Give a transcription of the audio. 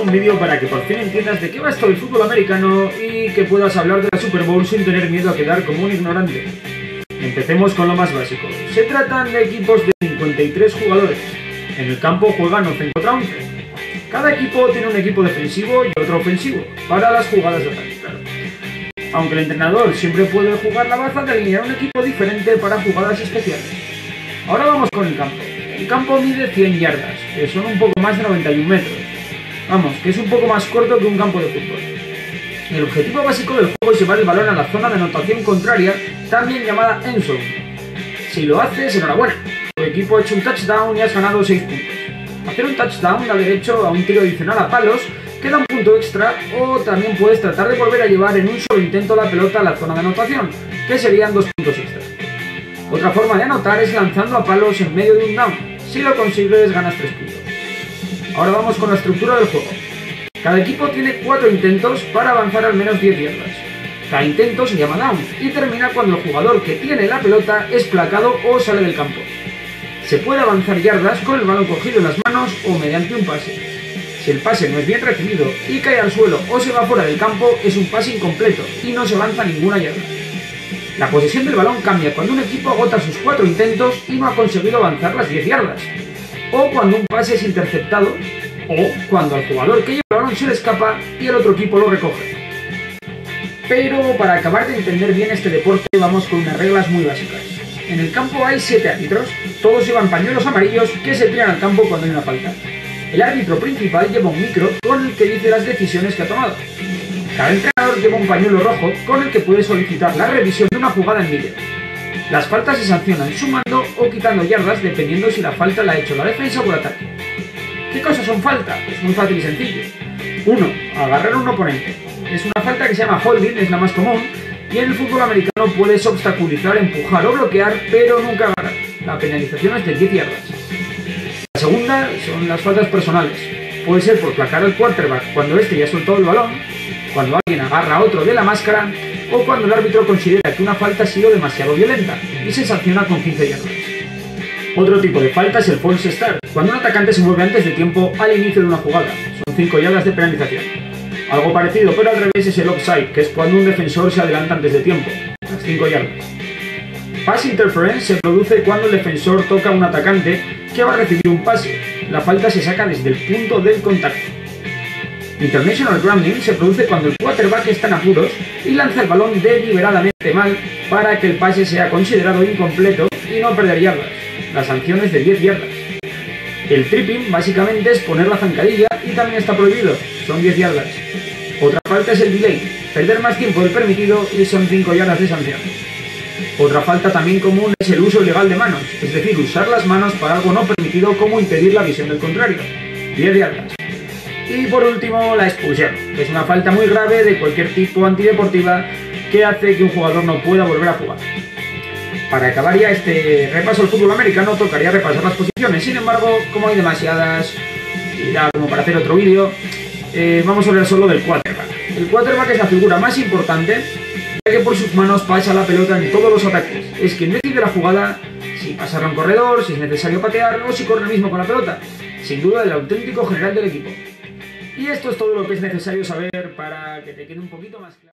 vídeo para que por fin entiendas de qué va esto del fútbol americano y que puedas hablar de la Super Bowl sin tener miedo a quedar como un ignorante. Empecemos con lo más básico. Se tratan de equipos de 53 jugadores. En el campo juegan 11 contra 11. Cada equipo tiene un equipo defensivo y otro ofensivo, para las jugadas de ataque, claro. Aunque el entrenador siempre puede jugar la baza de alinear un equipo diferente para jugadas especiales. Ahora vamos con el campo. El campo mide 100 yardas, que son un poco más de 91 metros. Vamos, que es un poco más corto que un campo de fútbol. El objetivo básico del juego es llevar el balón a la zona de anotación contraria, también llamada endzone. Si lo haces, enhorabuena. Tu equipo ha hecho un touchdown y has ganado 6 puntos. Hacer un touchdown da derecho a un tiro adicional a palos, que da un punto extra, o también puedes tratar de volver a llevar en un solo intento la pelota a la zona de anotación, que serían 2 puntos extra. Otra forma de anotar es lanzando a palos en medio de un down, si lo consigues, ganas 3 puntos. Ahora vamos con la estructura del juego. Cada equipo tiene 4 intentos para avanzar al menos 10 yardas. Cada intento se llama down y termina cuando el jugador que tiene la pelota es placado o sale del campo. Se puede avanzar yardas con el balón cogido en las manos o mediante un pase. Si el pase no es bien recibido y cae al suelo o se va fuera del campo, es un pase incompleto y no se avanza ninguna yarda. La posesión del balón cambia cuando un equipo agota sus cuatro intentos y no ha conseguido avanzar las 10 yardas, o cuando un pase es interceptado, o cuando al jugador que lleva el balón se le escapa y el otro equipo lo recoge. Pero para acabar de entender bien este deporte vamos con unas reglas muy básicas. En el campo hay 7 árbitros, todos llevan pañuelos amarillos que se tiran al campo cuando hay una falta. El árbitro principal lleva un micro con el que dice las decisiones que ha tomado. Cada entrenador lleva un pañuelo rojo con el que puede solicitar la revisión de una jugada en vídeo. Las faltas se sancionan sumando o quitando yardas dependiendo si la falta la ha hecho la defensa o el ataque. ¿Qué cosas son falta? Pues muy fácil y sencillo. 1. Agarrar a un oponente. Es una falta que se llama holding, es la más común, y en el fútbol americano puedes obstaculizar, empujar o bloquear, pero nunca agarrar. La penalización es de 10 yardas. La segunda son las faltas personales. Puede ser por placar al quarterback cuando este ya ha soltado el balón, cuando alguien agarra a otro de la máscara o cuando el árbitro considera que una falta ha sido demasiado violenta y se sanciona con 15 yardas. Otro tipo de falta es el false start, cuando un atacante se mueve antes de tiempo al inicio de una jugada. Son 5 yardas de penalización. Algo parecido, pero al revés es el offside, que es cuando un defensor se adelanta antes de tiempo, las 5 yardas. Pass interference se produce cuando el defensor toca a un atacante que va a recibir un pase. La falta se saca desde el punto del contacto. International Grounding se produce cuando el quarterback está en apuros y lanza el balón deliberadamente mal para que el pase sea considerado incompleto y no perder yardas. La sanción es de 10 yardas. El tripping básicamente es poner la zancadilla y también está prohibido, son 10 yardas. Otra falta es el delay, perder más tiempo del permitido y son 5 yardas de sanción. Otra falta también común es el uso ilegal de manos, es decir, usar las manos para algo no permitido como impedir la visión del contrario. 10 yardas. Y por último, la expulsión, que es una falta muy grave de cualquier tipo antideportiva que hace que un jugador no pueda volver a jugar. Para acabar ya este repaso al fútbol americano, tocaría repasar las posiciones. Sin embargo, como hay demasiadas, y ya como para hacer otro vídeo, eh, vamos a hablar solo del quarterback. El quarterback es la figura más importante, ya que por sus manos pasa la pelota en todos los ataques. Es quien decide la jugada, si pasará un corredor, si es necesario patear o si corre el mismo con la pelota. Sin duda, el auténtico general del equipo. Y esto es todo lo que es necesario saber para que te quede un poquito más claro.